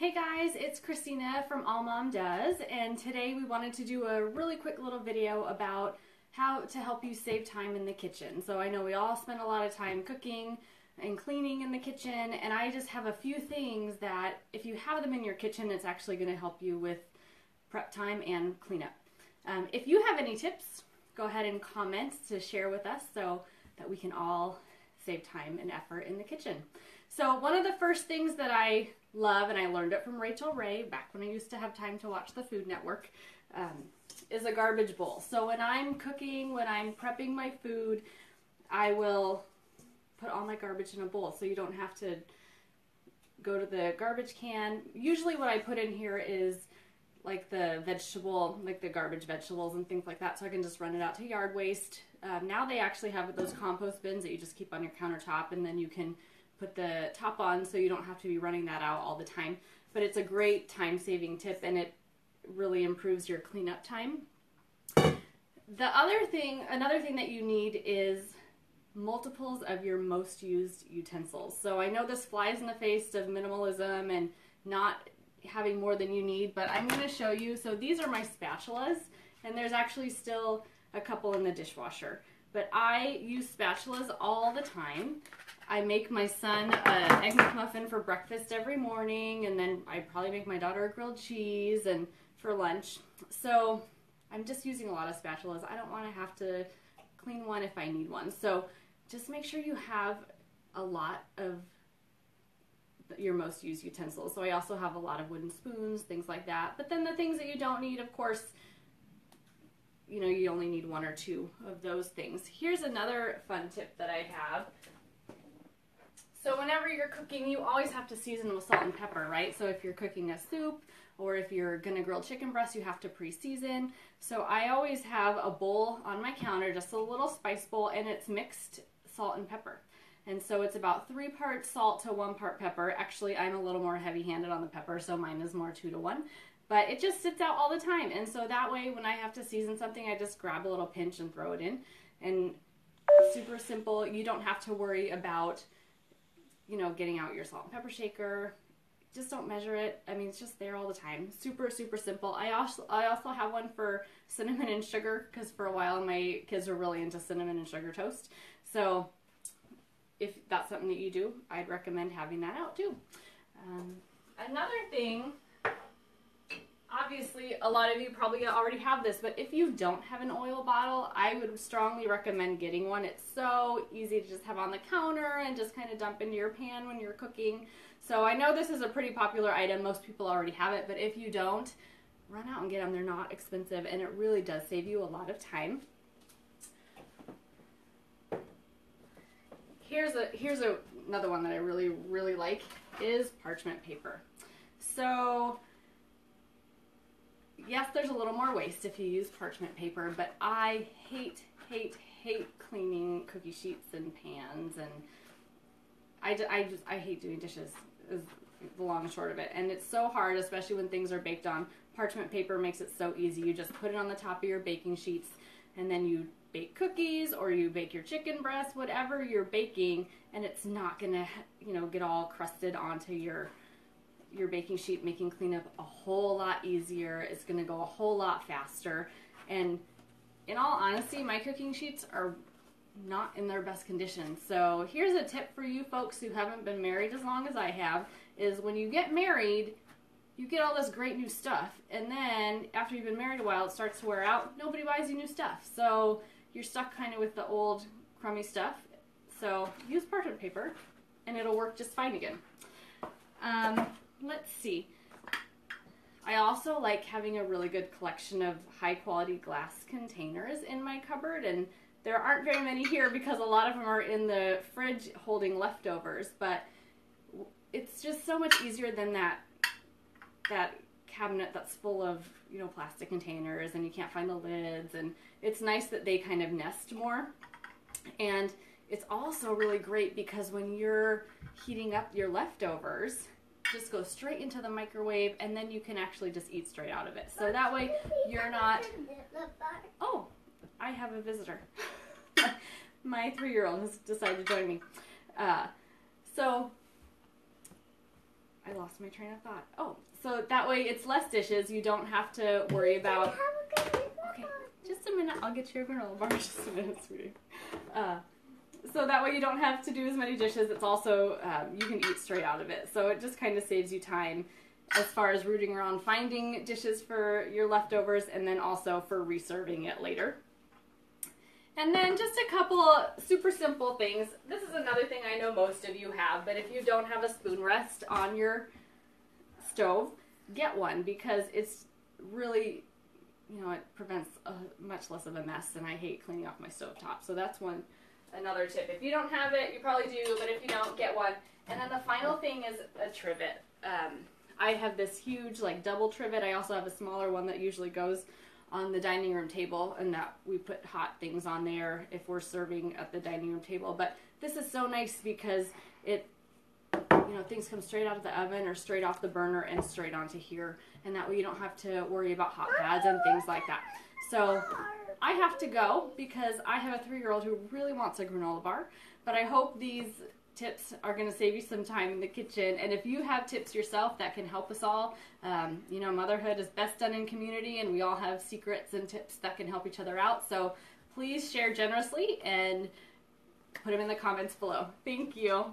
Hey guys, it's Christina from All Mom Does, and today we wanted to do a really quick little video about how to help you save time in the kitchen. So I know we all spend a lot of time cooking and cleaning in the kitchen, and I just have a few things that if you have them in your kitchen, it's actually going to help you with prep time and cleanup. Um, if you have any tips, go ahead and comment to share with us so that we can all save time and effort in the kitchen. So one of the first things that I love, and I learned it from Rachael Ray back when I used to have time to watch the Food Network, um, is a garbage bowl. So when I'm cooking, when I'm prepping my food, I will put all my garbage in a bowl so you don't have to go to the garbage can. Usually what I put in here is like the vegetable, like the garbage vegetables and things like that, so I can just run it out to yard waste. Um, now they actually have those compost bins that you just keep on your countertop, and then you can put the top on so you don't have to be running that out all the time. But it's a great time saving tip, and it really improves your cleanup time. The other thing, another thing that you need is multiples of your most used utensils. So I know this flies in the face of minimalism and not having more than you need, but I'm going to show you. So these are my spatulas, and there's actually still a couple in the dishwasher. But I use spatulas all the time. I make my son an egg McMuffin for breakfast every morning, and then I probably make my daughter a grilled cheese and for lunch. So I'm just using a lot of spatulas. I don't want to have to clean one if I need one. So just make sure you have a lot of your most used utensils. So I also have a lot of wooden spoons, things like that. But then the things that you don't need, of course, you know, you only need one or two of those things. Here's another fun tip that I have. So whenever you're cooking, you always have to season with salt and pepper, right? So if you're cooking a soup or if you're gonna grill chicken breast, you have to pre-season. So I always have a bowl on my counter, just a little spice bowl, and it's mixed salt and pepper. And so it's about three parts salt to one part pepper. Actually, I'm a little more heavy handed on the pepper, so mine is more two to one. But it just sits out all the time. And so that way, when I have to season something, I just grab a little pinch and throw it in. And super simple. You don't have to worry about, you know, getting out your salt and pepper shaker. Just don't measure it. I mean, it's just there all the time. Super, super simple. I also I also have one for cinnamon and sugar because for a while my kids were really into cinnamon and sugar toast. So if that's something that you do, I'd recommend having that out too. Um, another thing, obviously a lot of you probably already have this, but if you don't have an oil bottle, I would strongly recommend getting one. It's so easy to just have on the counter and just kind of dump into your pan when you're cooking. So I know this is a pretty popular item. Most people already have it, but if you don't, run out and get them. They're not expensive and it really does save you a lot of time. here's a here's a, another one that I really really like is parchment paper. So yes, there's a little more waste if you use parchment paper, but I hate hate hate cleaning cookie sheets and pans and I, I just I hate doing dishes is the long and short of it. And it's so hard especially when things are baked on. Parchment paper makes it so easy. You just put it on the top of your baking sheets and then you bake cookies or you bake your chicken breast, whatever you're baking, and it's not gonna, you know, get all crusted onto your your baking sheet, making cleanup a whole lot easier. It's gonna go a whole lot faster. And in all honesty, my cooking sheets are not in their best condition. So here's a tip for you folks who haven't been married as long as I have, is when you get married, you get all this great new stuff, and then after you've been married a while, it starts to wear out. Nobody buys you new stuff. So you're stuck kind of with the old crummy stuff. So use parchment paper and it'll work just fine again. Um, let's see. I also like having a really good collection of high quality glass containers in my cupboard and there aren't very many here because a lot of them are in the fridge holding leftovers, but it's just so much easier than that that cabinet that's full of you know plastic containers and you can't find the lids and it's nice that they kind of nest more and it's also really great because when you're heating up your leftovers just go straight into the microwave and then you can actually just eat straight out of it so that way you're not oh I have a visitor my three-year-old has decided to join me uh, so I lost my train of thought. Oh, so that way it's less dishes. You don't have to worry about. Okay, just a minute. I'll get you a granola bar. Just a minute, sweetie. Uh, so that way you don't have to do as many dishes. It's also um, you can eat straight out of it. So it just kind of saves you time as far as rooting around finding dishes for your leftovers and then also for reserving it later. And then just a couple super simple things. This is another thing I know most of you have, but if you don't have a spoon rest on your stove, get one because it's really, you know, it prevents a much less of a mess and I hate cleaning off my stove top. So that's one, another tip. If you don't have it, you probably do, but if you don't, get one. And then the final thing is a trivet. Um, I have this huge like double trivet. I also have a smaller one that usually goes on the dining room table and that we put hot things on there if we're serving at the dining room table. But this is so nice because it, you know, things come straight out of the oven or straight off the burner and straight onto here. And that way you don't have to worry about hot pads and things like that. So I have to go because I have a three-year-old who really wants a granola bar. But I hope these tips are going to save you some time in the kitchen. And if you have tips yourself that can help us all, um, you know, motherhood is best done in community, and we all have secrets and tips that can help each other out. So please share generously and put them in the comments below. Thank you.